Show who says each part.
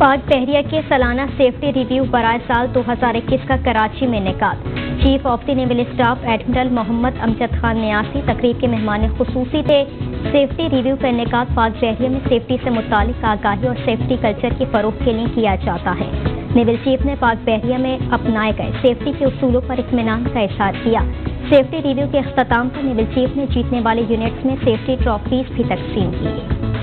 Speaker 1: पाक बहरिया के सालाना सेफ्टी रिव्यू बरए साल 2021 का कराची में निकाल। Chief of the naval staff admiral Mohammad Amjad Khan Niazi तकरीब के मेहमान खसूसी थे। सेफ्टी रिव्यू का इनका पाक बहरिया में सेफ्टी से मुतल आगाही और सेफ्टी कल्चर के फरोग के लिए किया जाता है। नेवल चीफ ने पाक बहरिया में अपनाए गए सेफ्टी के असूलों पर इतमान का इशार किया। सेफ्टी रिव्यू के अख्ताम पर नेवल चीफ ने जीतने वाले यूनिट्स में सेफ्टी ट्रॉफीज भी तकसीम की।